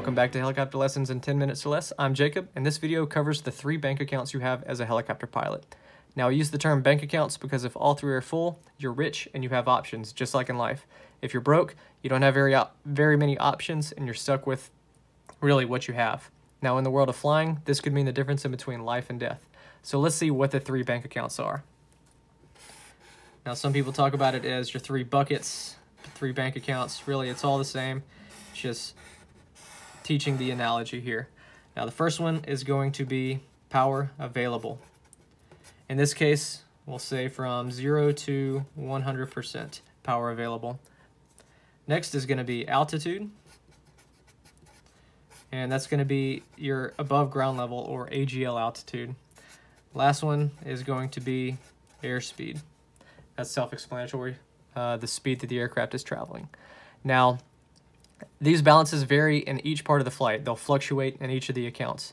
Welcome back to Helicopter Lessons in 10 Minutes or Less. I'm Jacob, and this video covers the three bank accounts you have as a helicopter pilot. Now, I use the term bank accounts because if all three are full, you're rich and you have options, just like in life. If you're broke, you don't have very, very many options and you're stuck with really what you have. Now, in the world of flying, this could mean the difference in between life and death. So let's see what the three bank accounts are. Now, some people talk about it as your three buckets, three bank accounts. Really, it's all the same. It's just teaching the analogy here. Now, the first one is going to be power available. In this case, we'll say from 0 to 100% power available. Next is going to be altitude. And that's going to be your above ground level or AGL altitude. Last one is going to be airspeed. That's self-explanatory, uh, the speed that the aircraft is traveling. Now, these balances vary in each part of the flight. They'll fluctuate in each of the accounts.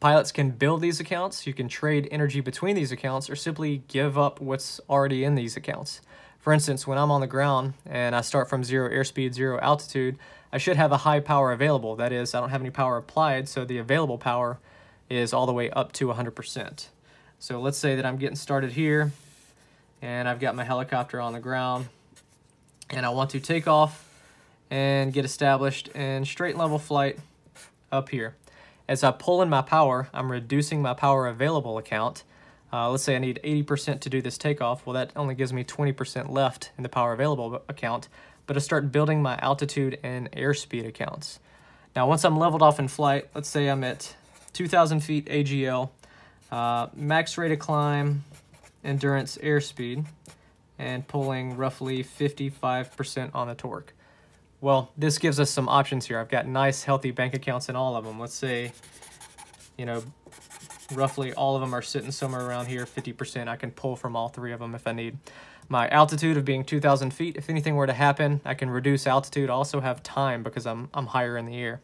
Pilots can build these accounts, you can trade energy between these accounts, or simply give up what's already in these accounts. For instance, when I'm on the ground and I start from zero airspeed, zero altitude, I should have a high power available. That is, I don't have any power applied, so the available power is all the way up to 100%. So let's say that I'm getting started here, and I've got my helicopter on the ground, and I want to take off and get established in straight level flight up here. As I pull in my power, I'm reducing my power available account. Uh, let's say I need 80% to do this takeoff. Well, that only gives me 20% left in the power available account, but I start building my altitude and airspeed accounts. Now, once I'm leveled off in flight, let's say I'm at 2,000 feet AGL, uh, max rate of climb, endurance airspeed, and pulling roughly 55% on the torque. Well, this gives us some options here. I've got nice, healthy bank accounts in all of them. Let's say, you know, roughly all of them are sitting somewhere around here, 50%. I can pull from all three of them if I need. My altitude of being 2,000 feet, if anything were to happen, I can reduce altitude. I also have time because I'm, I'm higher in the air.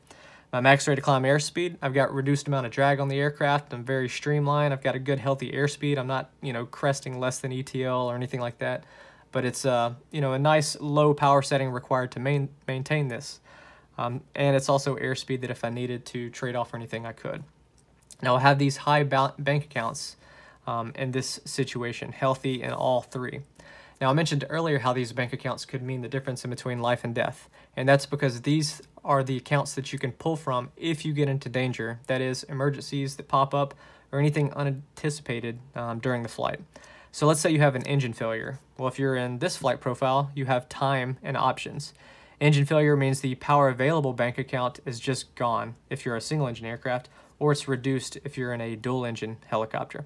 My max rate of climb airspeed, I've got reduced amount of drag on the aircraft. I'm very streamlined. I've got a good healthy airspeed. I'm not, you know, cresting less than ETL or anything like that. But it's, uh, you know, a nice low power setting required to main, maintain this. Um, and it's also airspeed that if I needed to trade off or anything, I could. Now I have these high bank accounts um, in this situation, healthy in all three. Now I mentioned earlier how these bank accounts could mean the difference in between life and death. And that's because these are the accounts that you can pull from if you get into danger, that is, emergencies that pop up or anything unanticipated um, during the flight. So let's say you have an engine failure. Well, if you're in this flight profile, you have time and options. Engine failure means the power available bank account is just gone if you're a single engine aircraft, or it's reduced if you're in a dual engine helicopter.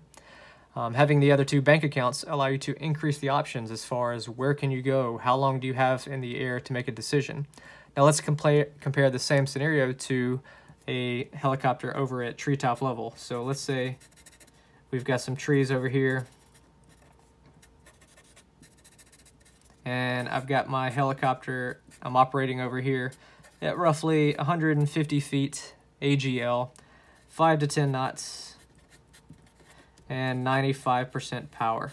Um, having the other two bank accounts allow you to increase the options as far as where can you go, how long do you have in the air to make a decision. Now let's compare, compare the same scenario to a helicopter over at treetop level. So let's say we've got some trees over here. And I've got my helicopter, I'm operating over here at roughly 150 feet AGL, 5 to 10 knots, and 95% power.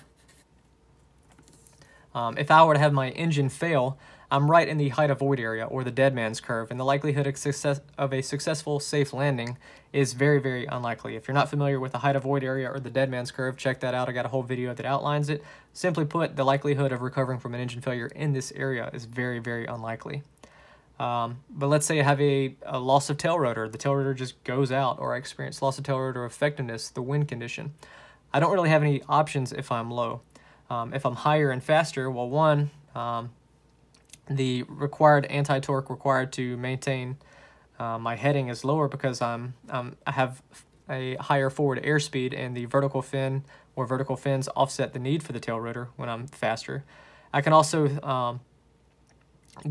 Um, if I were to have my engine fail, I'm right in the height avoid area, or the dead man's curve, and the likelihood of, success, of a successful safe landing is very, very unlikely. If you're not familiar with the height avoid area or the dead man's curve, check that out. I got a whole video that outlines it. Simply put, the likelihood of recovering from an engine failure in this area is very, very unlikely. Um, but let's say I have a, a, loss of tail rotor. The tail rotor just goes out, or I experience loss of tail rotor effectiveness, the wind condition. I don't really have any options if I'm low. Um, if I'm higher and faster, well, one, um, the required anti-torque required to maintain uh, my heading is lower because I'm um, I have a higher forward airspeed and the vertical fin or vertical fins offset the need for the tail rotor when I'm faster. I can also um,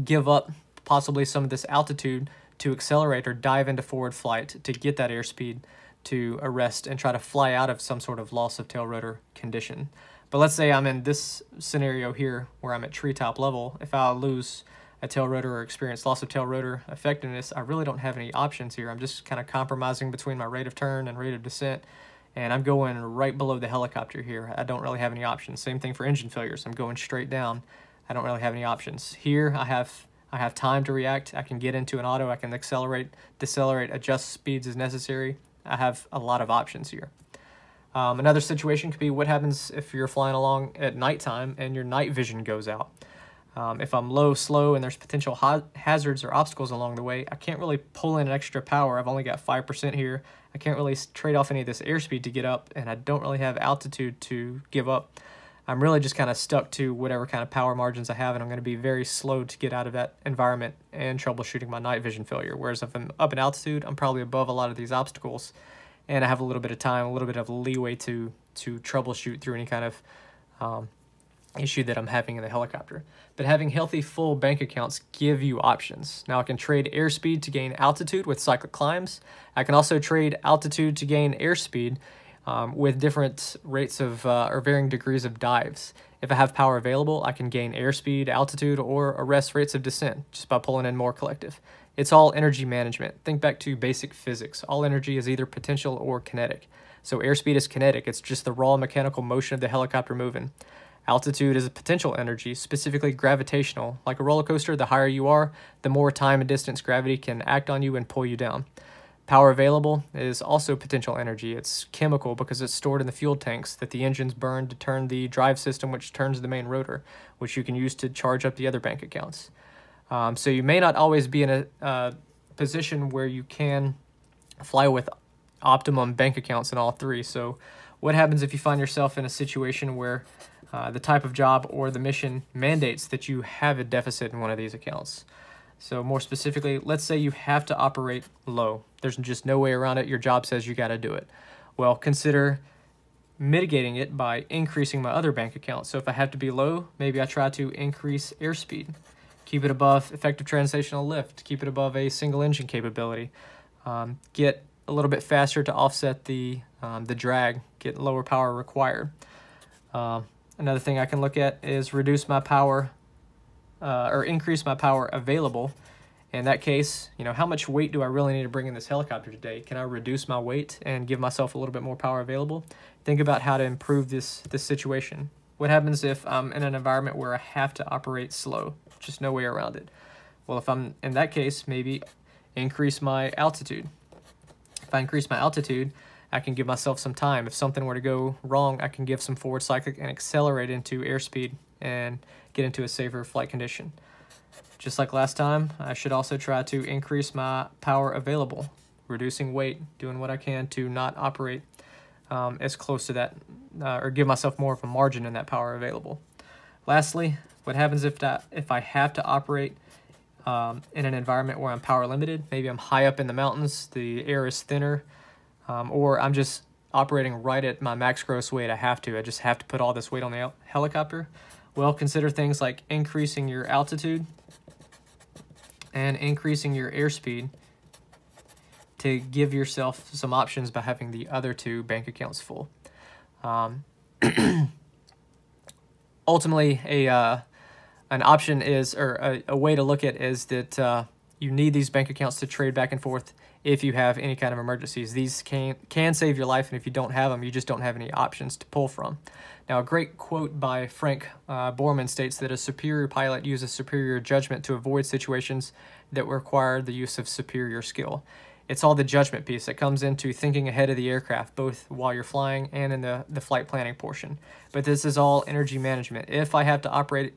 give up possibly some of this altitude to accelerate or dive into forward flight to get that airspeed to arrest and try to fly out of some sort of loss of tail rotor condition. But let's say I'm in this scenario here where I'm at treetop level. If I lose a tail rotor or experience loss of tail rotor effectiveness, I really don't have any options here. I'm just kind of compromising between my rate of turn and rate of descent. And I'm going right below the helicopter here. I don't really have any options. Same thing for engine failures. I'm going straight down. I don't really have any options. Here I have I have time to react. I can get into an auto. I can accelerate, decelerate, adjust speeds as necessary. I have a lot of options here. Um, another situation could be what happens if you're flying along at nighttime and your night vision goes out. Um, if I'm low, slow, and there's potential ha hazards or obstacles along the way, I can't really pull in an extra power. I've only got 5% here. I can't really trade off any of this airspeed to get up, and I don't really have altitude to give up. I'm really just kind of stuck to whatever kind of power margins I have, and I'm going to be very slow to get out of that environment and troubleshooting my night vision failure. Whereas if I'm up in altitude, I'm probably above a lot of these obstacles, and I have a little bit of time, a little bit of leeway to to troubleshoot through any kind of um, issue that I'm having in the helicopter. But having healthy full bank accounts give you options. Now I can trade airspeed to gain altitude with cyclic climbs. I can also trade altitude to gain airspeed um, with different rates of uh, or varying degrees of dives. If I have power available, I can gain airspeed, altitude, or arrest rates of descent just by pulling in more collective. It's all energy management. Think back to basic physics. All energy is either potential or kinetic. So airspeed is kinetic. It's just the raw mechanical motion of the helicopter moving. Altitude is a potential energy, specifically gravitational. Like a roller coaster, the higher you are, the more time and distance gravity can act on you and pull you down. Power available is also potential energy. It's chemical because it's stored in the fuel tanks that the engines burn to turn the drive system, which turns the main rotor, which you can use to charge up the other bank accounts. Um, so you may not always be in a uh, position where you can fly with optimum bank accounts in all three. So what happens if you find yourself in a situation where uh, the type of job or the mission mandates that you have a deficit in one of these accounts. So more specifically, let's say you have to operate low. There's just no way around it. Your job says you got to do it. Well, consider mitigating it by increasing my other bank account. So if I have to be low, maybe I try to increase airspeed, keep it above effective translational lift, keep it above a single engine capability, um, get a little bit faster to offset the, um, the drag, get lower power required. Uh, Another thing I can look at is reduce my power uh, or increase my power available. In that case, you know, how much weight do I really need to bring in this helicopter today? Can I reduce my weight and give myself a little bit more power available? Think about how to improve this, this situation. What happens if I'm in an environment where I have to operate slow? Just no way around it. Well, if I'm in that case, maybe increase my altitude. If I increase my altitude, I can give myself some time. If something were to go wrong, I can give some forward cyclic and accelerate into airspeed and get into a safer flight condition. Just like last time, I should also try to increase my power available, reducing weight, doing what I can to not operate um, as close to that, uh, or give myself more of a margin in that power available. Lastly, what happens if that if I have to operate um, in an environment where I'm power limited? Maybe I'm high up in the mountains, the air is thinner, um, or I'm just operating right at my max gross weight. I have to. I just have to put all this weight on the helicopter. Well, consider things like increasing your altitude and increasing your airspeed to give yourself some options by having the other two bank accounts full. Um, ultimately, a uh, an option is, or a, a, way to look at is that uh, you need these bank accounts to trade back and forth if you have any kind of emergencies. These can, can save your life, and if you don't have them, you just don't have any options to pull from. Now, a great quote by Frank uh, Borman states that a superior pilot uses superior judgment to avoid situations that require the use of superior skill. It's all the judgment piece that comes into thinking ahead of the aircraft, both while you're flying and in the, the flight planning portion. But this is all energy management. If I have to operate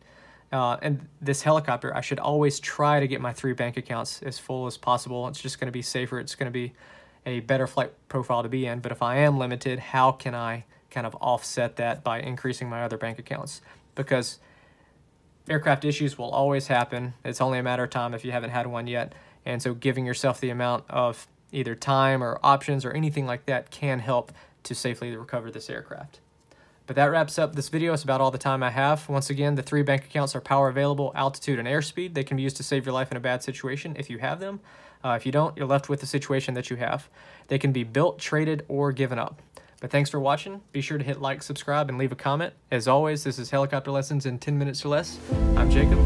uh, and this helicopter, I should always try to get my three bank accounts as full as possible. It's just going to be safer. It's going to be a better flight profile to be in. But if I am limited, how can I kind of offset that by increasing my other bank accounts? Because aircraft issues will always happen. It's only a matter of time if you haven't had one yet. And so giving yourself the amount of either time or options or anything like that can help to safely recover this aircraft. But that wraps up this video. It's about all the time I have. Once again, the three bank accounts are power available, altitude, and airspeed. They can be used to save your life in a bad situation if you have them. Uh, if you don't, you're left with the situation that you have. They can be built, traded, or given up. But thanks for watching. Be sure to hit like, subscribe, and leave a comment. As always, this is Helicopter Lessons in 10 minutes or less. I'm Jacob.